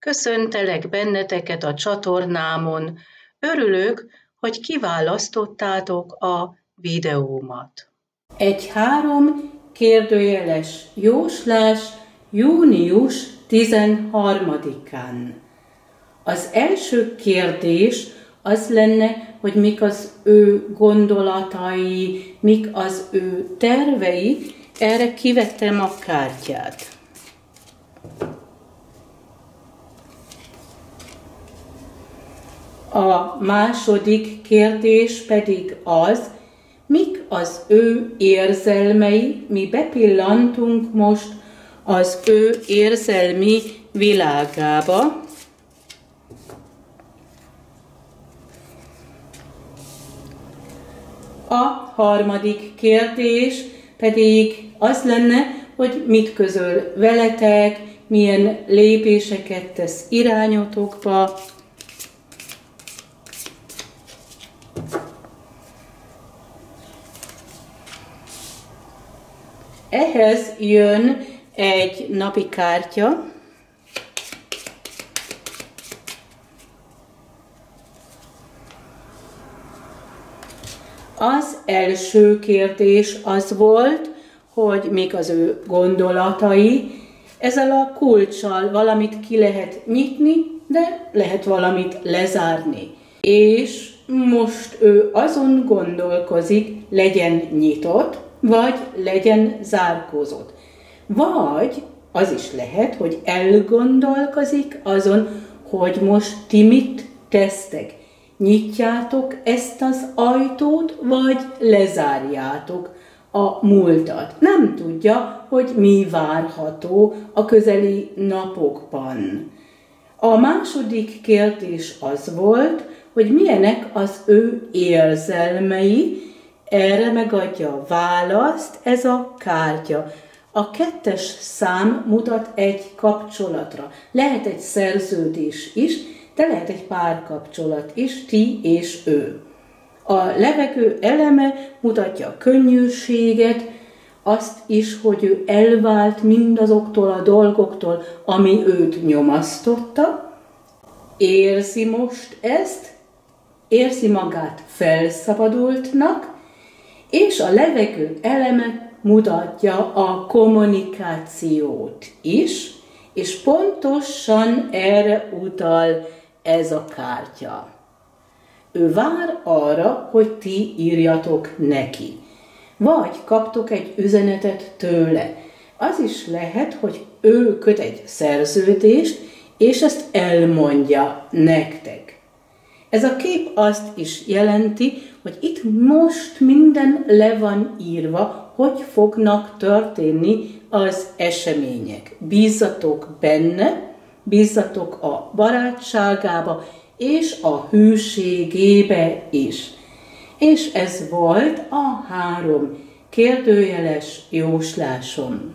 Köszöntelek benneteket a csatornámon. Örülök, hogy kiválasztottátok a videómat. Egy három kérdőjeles jóslás június 13-án. Az első kérdés az lenne, hogy mik az ő gondolatai, mik az ő tervei, erre kivettem a kártyát. A második kérdés pedig az, mik az ő érzelmei, mi bepillantunk most az ő érzelmi világába. A harmadik kérdés pedig az lenne, hogy mit közöl veletek, milyen lépéseket tesz irányotokba, Ehhez jön egy napi kártya, Az első kérdés az volt, hogy mik az ő gondolatai. Ezzel a kulcsal valamit ki lehet nyitni, de lehet valamit lezárni. És most ő azon gondolkozik, legyen nyitott, vagy legyen zárkózott. Vagy az is lehet, hogy elgondolkozik azon, hogy most ti mit tesztek. Nyitjátok ezt az ajtót, vagy lezárjátok a múltat. Nem tudja, hogy mi várható a közeli napokban. A második kérdés az volt, hogy milyenek az ő érzelmei, erre megadja a választ ez a kártya. A kettes szám mutat egy kapcsolatra. Lehet egy szerződés is, de lehet egy párkapcsolat is, ti és ő. A levegő eleme mutatja a könnyűséget, azt is, hogy ő elvált mindazoktól a dolgoktól, ami őt nyomasztotta, érzi most ezt, érzi magát felszabadultnak, és a levegő eleme mutatja a kommunikációt is, és pontosan erre utal ez a kártya. Ő vár arra, hogy ti írjatok neki. Vagy kaptok egy üzenetet tőle. Az is lehet, hogy ő köt egy szerződést, és ezt elmondja nektek. Ez a kép azt is jelenti, hogy itt most minden le van írva, hogy fognak történni az események. Bízzatok benne, bízzatok a barátságába és a hűségébe is. És ez volt a három kérdőjeles jóslásom.